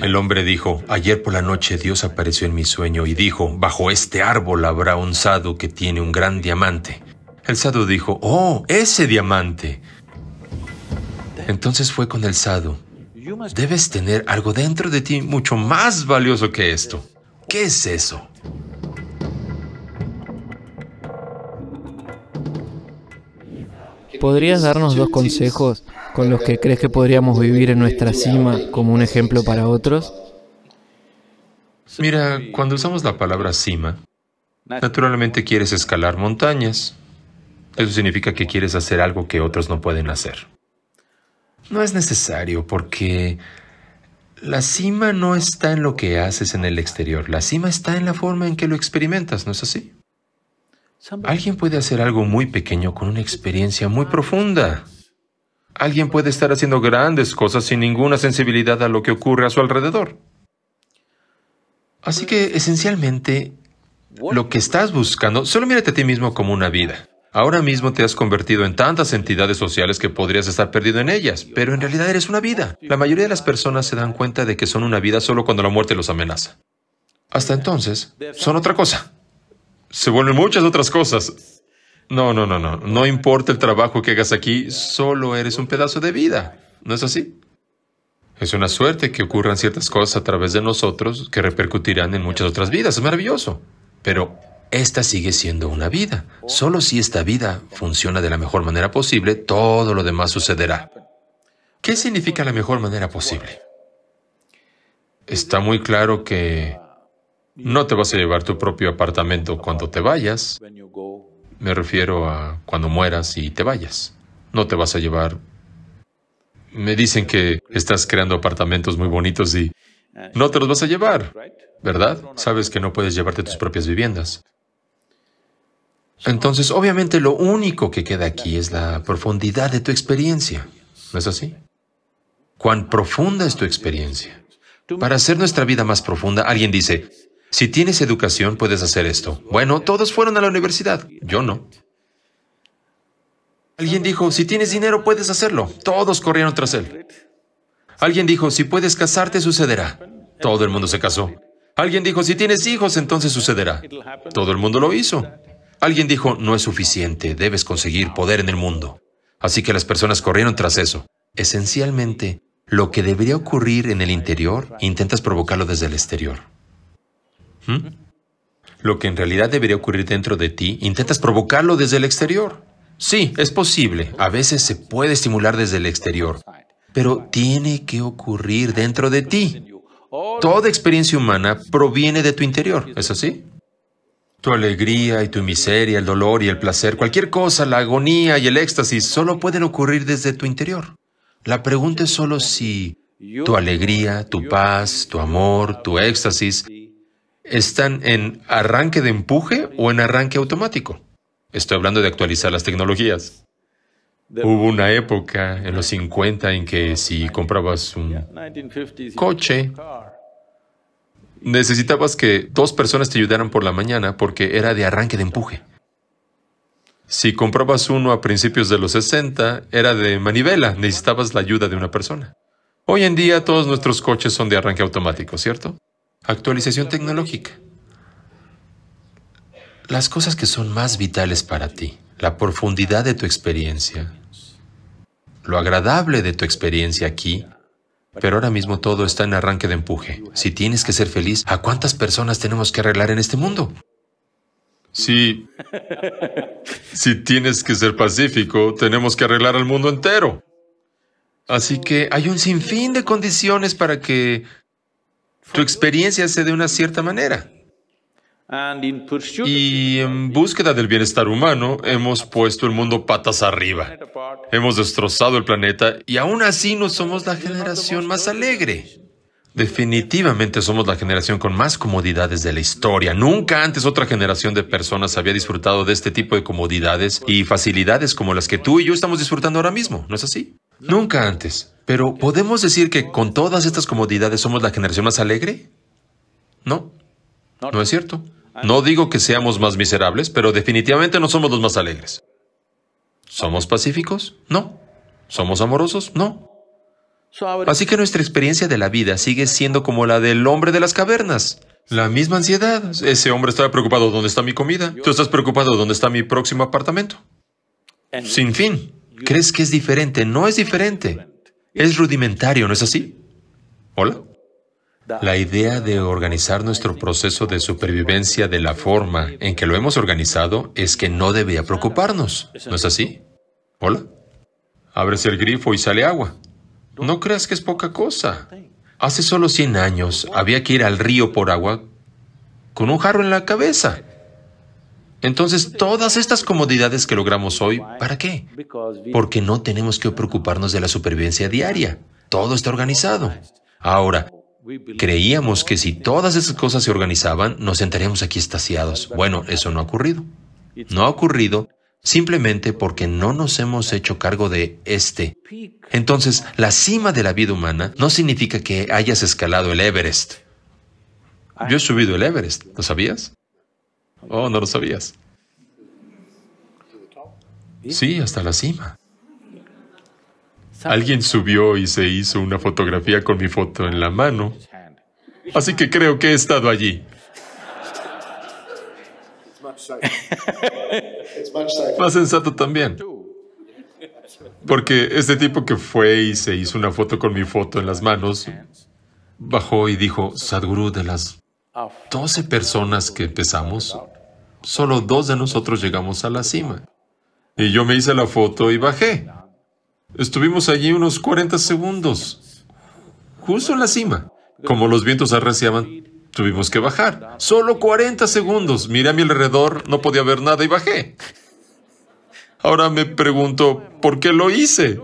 El hombre dijo, ayer por la noche Dios apareció en mi sueño y dijo, bajo este árbol habrá un sadu que tiene un gran diamante. El sadu dijo, oh, ese diamante. Entonces fue con el sadu. Debes tener algo dentro de ti mucho más valioso que esto. ¿Qué es eso? ¿Podrías darnos dos consejos con los que crees que podríamos vivir en nuestra cima como un ejemplo para otros? Mira, cuando usamos la palabra cima, naturalmente quieres escalar montañas. Eso significa que quieres hacer algo que otros no pueden hacer. No es necesario porque la cima no está en lo que haces en el exterior, la cima está en la forma en que lo experimentas, ¿no es así? Alguien puede hacer algo muy pequeño con una experiencia muy profunda. Alguien puede estar haciendo grandes cosas sin ninguna sensibilidad a lo que ocurre a su alrededor. Así que, esencialmente, lo que estás buscando, solo mírate a ti mismo como una vida. Ahora mismo te has convertido en tantas entidades sociales que podrías estar perdido en ellas, pero en realidad eres una vida. La mayoría de las personas se dan cuenta de que son una vida solo cuando la muerte los amenaza. Hasta entonces, son otra cosa. Se vuelven muchas otras cosas. No, no, no, no. No importa el trabajo que hagas aquí, solo eres un pedazo de vida. ¿No es así? Es una suerte que ocurran ciertas cosas a través de nosotros que repercutirán en muchas otras vidas. Es maravilloso. Pero esta sigue siendo una vida. Solo si esta vida funciona de la mejor manera posible, todo lo demás sucederá. ¿Qué significa la mejor manera posible? Está muy claro que no te vas a llevar tu propio apartamento cuando te vayas. Me refiero a cuando mueras y te vayas. No te vas a llevar... Me dicen que estás creando apartamentos muy bonitos y no te los vas a llevar, ¿verdad? Sabes que no puedes llevarte tus propias viviendas. Entonces, obviamente, lo único que queda aquí es la profundidad de tu experiencia. ¿No es así? ¿Cuán profunda es tu experiencia? Para hacer nuestra vida más profunda, alguien dice, si tienes educación, puedes hacer esto. Bueno, todos fueron a la universidad. Yo no. Alguien dijo, si tienes dinero, puedes hacerlo. Todos corrieron tras él. Alguien dijo, si puedes casarte, sucederá. Todo el mundo se casó. Alguien dijo, si tienes hijos, entonces sucederá. Todo el mundo lo hizo. Alguien dijo, no es suficiente, debes conseguir poder en el mundo. Así que las personas corrieron tras eso. Esencialmente, lo que debería ocurrir en el interior, intentas provocarlo desde el exterior. Lo que en realidad debería ocurrir dentro de ti, intentas provocarlo desde el exterior. Sí, es posible. A veces se puede estimular desde el exterior, pero tiene que ocurrir dentro de ti. Toda experiencia humana proviene de tu interior, ¿es así? Tu alegría y tu miseria, el dolor y el placer, cualquier cosa, la agonía y el éxtasis, solo pueden ocurrir desde tu interior. La pregunta es solo si tu alegría, tu paz, tu amor, tu éxtasis están en arranque de empuje o en arranque automático. Estoy hablando de actualizar las tecnologías. Hubo una época en los 50 en que si comprabas un coche, necesitabas que dos personas te ayudaran por la mañana porque era de arranque de empuje. Si comprabas uno a principios de los 60, era de manivela, necesitabas la ayuda de una persona. Hoy en día todos nuestros coches son de arranque automático, ¿cierto? Actualización tecnológica. Las cosas que son más vitales para ti, la profundidad de tu experiencia, lo agradable de tu experiencia aquí, pero ahora mismo todo está en arranque de empuje. Si tienes que ser feliz, ¿a cuántas personas tenemos que arreglar en este mundo? Si, si tienes que ser pacífico, tenemos que arreglar al mundo entero. Así que hay un sinfín de condiciones para que tu experiencia se de una cierta manera. Y en búsqueda del bienestar humano, hemos puesto el mundo patas arriba. Hemos destrozado el planeta y aún así no somos la generación más alegre. Definitivamente somos la generación con más comodidades de la historia. Nunca antes otra generación de personas había disfrutado de este tipo de comodidades y facilidades como las que tú y yo estamos disfrutando ahora mismo, ¿no es así? Nunca antes. Pero ¿podemos decir que con todas estas comodidades somos la generación más alegre? No, no es cierto. No digo que seamos más miserables, pero definitivamente no somos los más alegres. ¿Somos pacíficos? No. ¿Somos amorosos? No. Así que nuestra experiencia de la vida sigue siendo como la del hombre de las cavernas. La misma ansiedad. Ese hombre estaba preocupado dónde está mi comida. Tú estás preocupado dónde está mi próximo apartamento. Sin fin. ¿Crees que es diferente? No es diferente. Es rudimentario, ¿no es así? ¿Hola? La idea de organizar nuestro proceso de supervivencia de la forma en que lo hemos organizado es que no debía preocuparnos, ¿no es así? ¿Hola? Abres el grifo y sale agua. No creas que es poca cosa. Hace solo 100 años había que ir al río por agua con un jarro en la cabeza. Entonces, todas estas comodidades que logramos hoy, ¿para qué? Porque no tenemos que preocuparnos de la supervivencia diaria. Todo está organizado. Ahora, creíamos que si todas esas cosas se organizaban, nos sentaríamos aquí estaciados. Bueno, eso no ha ocurrido. No ha ocurrido simplemente porque no nos hemos hecho cargo de este. Entonces, la cima de la vida humana no significa que hayas escalado el Everest. Yo he subido el Everest, ¿lo sabías? Oh, no lo sabías. Sí, hasta la cima. Alguien subió y se hizo una fotografía con mi foto en la mano. Así que creo que he estado allí. Más sensato también. Porque este tipo que fue y se hizo una foto con mi foto en las manos, bajó y dijo, Sadhguru, de las 12 personas que empezamos, solo dos de nosotros llegamos a la cima. Y yo me hice la foto y bajé. Estuvimos allí unos 40 segundos, justo en la cima. Como los vientos arreciaban, tuvimos que bajar. Solo 40 segundos. Miré a mi alrededor, no podía ver nada y bajé. Ahora me pregunto, ¿por qué lo hice?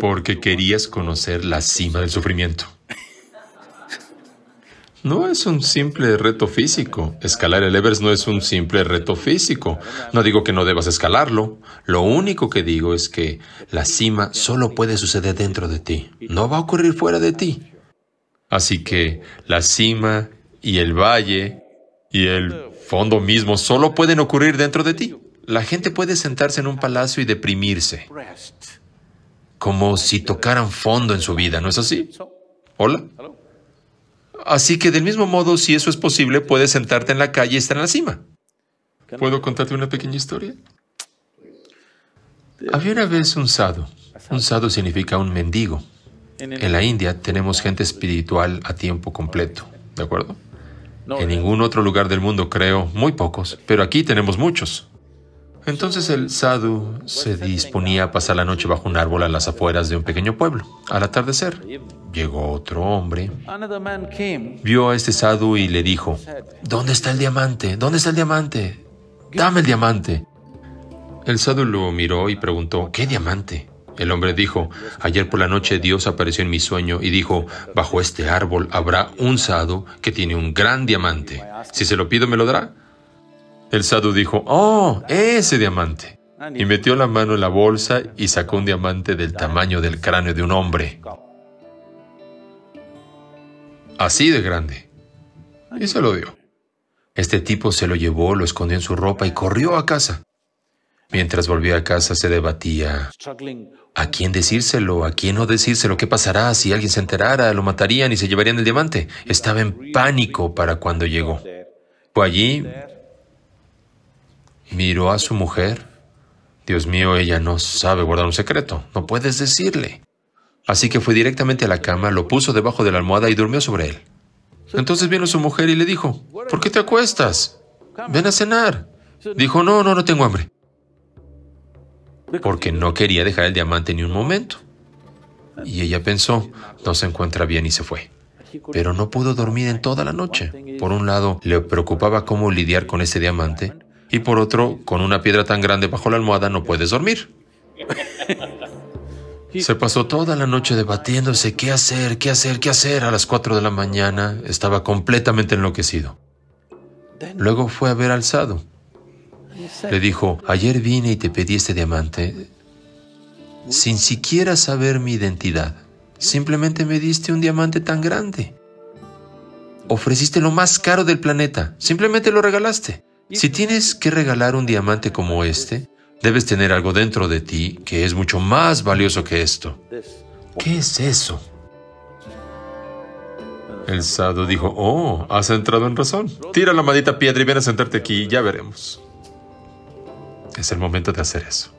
Porque querías conocer la cima del sufrimiento. No es un simple reto físico. Escalar el Everest no es un simple reto físico. No digo que no debas escalarlo. Lo único que digo es que la cima solo puede suceder dentro de ti. No va a ocurrir fuera de ti. Así que la cima y el valle y el fondo mismo solo pueden ocurrir dentro de ti. La gente puede sentarse en un palacio y deprimirse. Como si tocaran fondo en su vida, ¿no es así? ¿Hola? Así que del mismo modo, si eso es posible, puedes sentarte en la calle y estar en la cima. ¿Puedo contarte una pequeña historia? Había una vez un sadhu. Un sadhu significa un mendigo. En la India tenemos gente espiritual a tiempo completo, ¿de acuerdo? En ningún otro lugar del mundo creo, muy pocos, pero aquí tenemos muchos. Entonces el sadhu se disponía a pasar la noche bajo un árbol a las afueras de un pequeño pueblo. Al atardecer, llegó otro hombre, vio a este sadhu y le dijo, ¿Dónde está el diamante? ¿Dónde está el diamante? Dame el diamante. El sadhu lo miró y preguntó, ¿qué diamante? El hombre dijo, ayer por la noche Dios apareció en mi sueño y dijo, bajo este árbol habrá un sadhu que tiene un gran diamante. Si se lo pido, ¿me lo dará? El sadhu dijo, ¡Oh, ese diamante! Y metió la mano en la bolsa y sacó un diamante del tamaño del cráneo de un hombre. Así de grande. Y se lo dio. Este tipo se lo llevó, lo escondió en su ropa y corrió a casa. Mientras volvía a casa se debatía a quién decírselo, a quién no decírselo, qué pasará si alguien se enterara, lo matarían y se llevarían el diamante. Estaba en pánico para cuando llegó. Fue allí, Miró a su mujer. Dios mío, ella no sabe guardar un secreto. No puedes decirle. Así que fue directamente a la cama, lo puso debajo de la almohada y durmió sobre él. Entonces vino su mujer y le dijo, ¿por qué te acuestas? Ven a cenar. Dijo, no, no, no tengo hambre. Porque no quería dejar el diamante ni un momento. Y ella pensó, no se encuentra bien y se fue. Pero no pudo dormir en toda la noche. Por un lado, le preocupaba cómo lidiar con ese diamante y por otro, con una piedra tan grande bajo la almohada no puedes dormir. Se pasó toda la noche debatiéndose qué hacer, qué hacer, qué hacer. A las 4 de la mañana estaba completamente enloquecido. Luego fue a ver al Sado. Le dijo, ayer vine y te pedí este diamante sin siquiera saber mi identidad. Simplemente me diste un diamante tan grande. Ofreciste lo más caro del planeta. Simplemente lo regalaste. Si tienes que regalar un diamante como este, Debes tener algo dentro de ti que es mucho más valioso que esto. ¿Qué es eso? El sado dijo, oh, has entrado en razón. Tira la maldita piedra y ven a sentarte aquí, ya veremos. Es el momento de hacer eso.